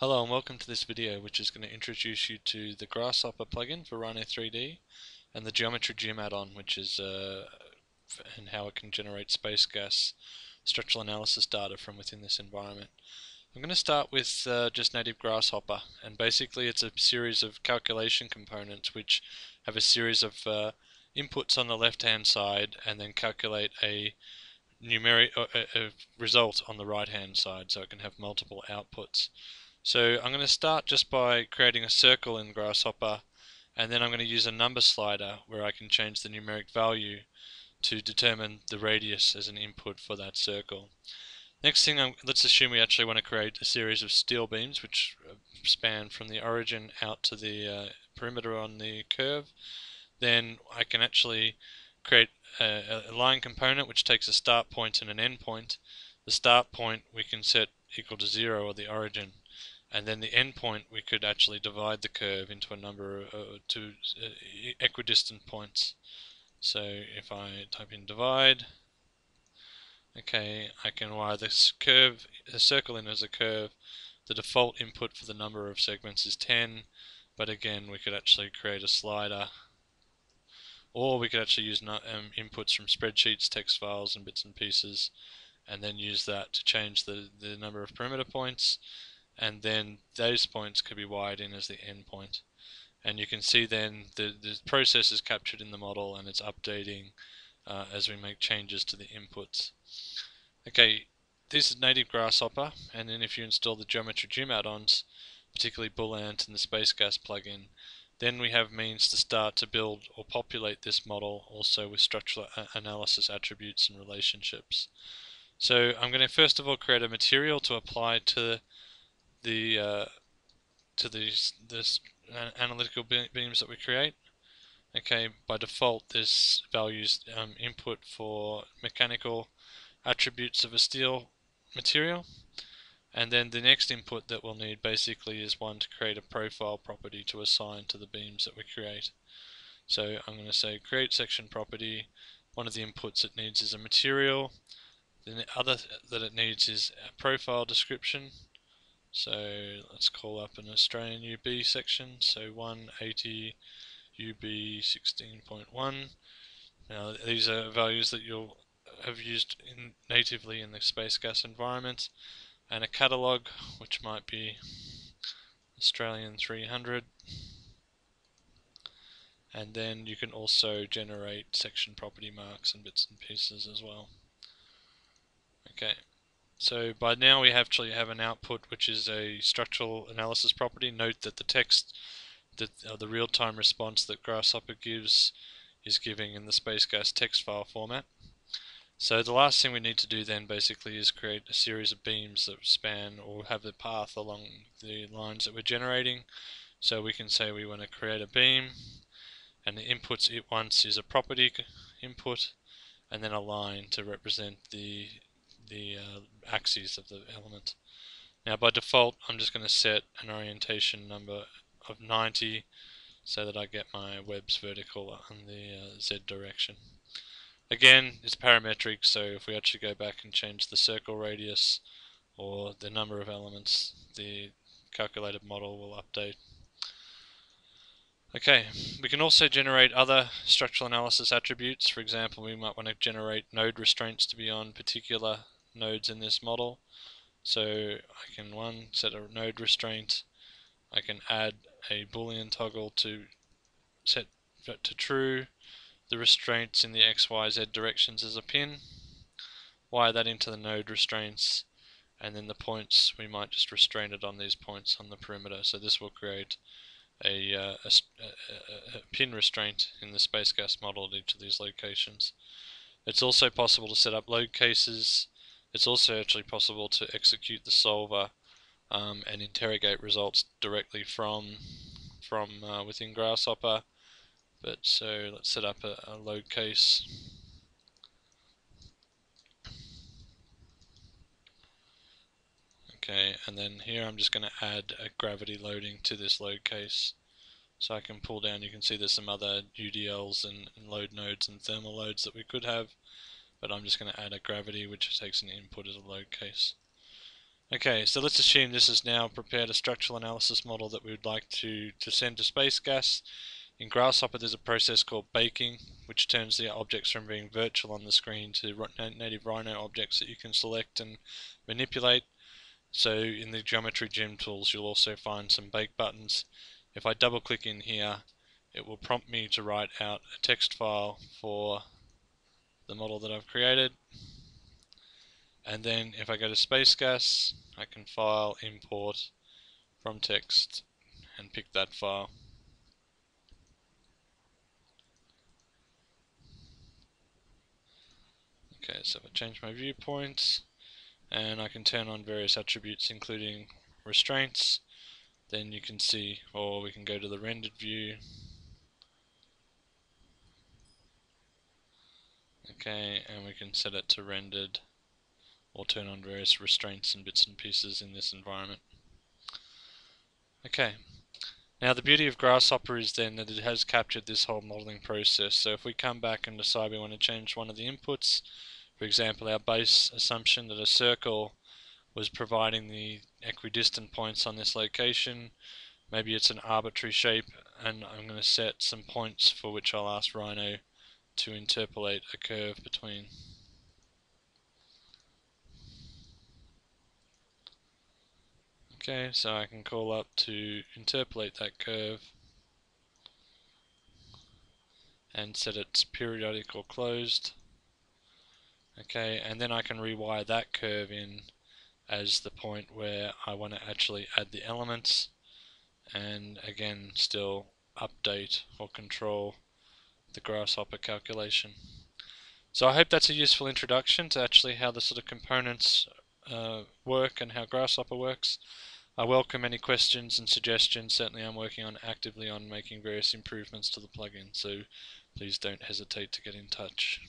Hello and welcome to this video which is going to introduce you to the Grasshopper plugin for Rhino 3D and the Geometry Gym add-on which is uh, and how it can generate SPACE GASS structural analysis data from within this environment. I'm going to start with uh, just native Grasshopper and basically it's a series of calculation components which have a series of uh, inputs on the left hand side and then calculate a numeric uh, a, a result on the right hand side so it can have multiple outputs. So I'm going to start just by creating a circle in Grasshopper and then I'm going to use a number slider where I can change the numeric value to determine the radius as an input for that circle. Next thing, I'm, let's assume we actually want to create a series of steel beams which uh, span from the origin out to the uh, perimeter on the curve. Then I can actually create a, a line component which takes a start point and an end point. The start point we can set equal to zero or the origin and then the endpoint we could actually divide the curve into a number of uh, two uh, equidistant points. So if I type in divide, okay, I can wire this curve, the circle in as a curve. The default input for the number of segments is 10, but again we could actually create a slider or we could actually use um, inputs from spreadsheets, text files and bits and pieces and then use that to change the, the number of perimeter points and then those points could be wired in as the endpoint. And you can see then the, the process is captured in the model and it's updating uh, as we make changes to the inputs. Okay, this is native Grasshopper, and then if you install the Geometry Gym add-ons, particularly Bullant and the SPACE GASS plugin, then we have means to start to build or populate this model also with structural analysis attributes and relationships. So I'm going to first of all create a material to apply to the uh, to these this analytical beams that we create. Okay, by default this values um, input for mechanical attributes of a steel material and then the next input that we'll need basically is one to create a profile property to assign to the beams that we create. So I'm going to say create section property. One of the inputs it needs is a material. The other that it needs is a profile description. So let's call up an Australian UB section. So 180 UB 16.1. Now these are values that you'll have used in natively in the SPACE GASS environment. And a catalogue, which might be Australian 300. And then you can also generate section property marks and bits and pieces as well. Okay. So by now we actually have an output which is a structural analysis property. Note that the text, that uh, the real-time response that Grasshopper gives is giving in the SPACE GASS text file format. So the last thing we need to do then basically is create a series of beams that span or have the path along the lines that we're generating. So we can say we want to create a beam and the inputs it wants is a property input and then a line to represent the the uh, axes of the element. Now by default I'm just going to set an orientation number of 90 so that I get my webs vertical in the uh, Z direction. Again, it's parametric, so if we actually go back and change the circle radius or the number of elements, the calculated model will update. Okay, we can also generate other structural analysis attributes. For example, we might want to generate node restraints to be on particular nodes in this model. So I can one set a node restraint. I can add a boolean toggle to set to true the restraints in the x, y, z directions as a pin. Wire that into the node restraints and then the points we might just restrain it on these points on the perimeter. So this will create a, uh, a, a, a pin restraint in the SPACE GASS model at each of these locations. It's also possible to set up load cases it's also actually possible to execute the solver um, and interrogate results directly from from uh, within Grasshopper. But so let's set up a, a load case. Okay, and then here I'm just going to add a gravity loading to this load case. So I can pull down, you can see there's some other UDLs and, and load nodes and thermal loads that we could have but I'm just going to add a gravity which takes an input as a load case. Okay, so let's assume this has now prepared a structural analysis model that we would like to, to send to SPACE GASS. In Grasshopper there's a process called baking, which turns the objects from being virtual on the screen to native Rhino objects that you can select and manipulate. So in the Geometry Gym tools you'll also find some bake buttons. If I double click in here, it will prompt me to write out a text file for the model that I've created. And then if I go to SPACE GASS I can file import from text and pick that file. Okay so I change my viewpoint and I can turn on various attributes including restraints then you can see or we can go to the rendered view okay and we can set it to rendered or turn on various restraints and bits and pieces in this environment. Okay, now the beauty of Grasshopper is then that it has captured this whole modeling process. So if we come back and decide we want to change one of the inputs, for example our base assumption that a circle was providing the equidistant points on this location, maybe it's an arbitrary shape and I'm going to set some points for which I'll ask Rhino to interpolate a curve between. Okay, so I can call up to interpolate that curve and set its periodic or closed. Okay, and then I can rewire that curve in as the point where I want to actually add the elements and again still update or control the grasshopper calculation. So I hope that's a useful introduction to actually how the sort of components uh, work and how Grasshopper works. I welcome any questions and suggestions. Certainly I'm working on actively on making various improvements to the plugin, so please don't hesitate to get in touch.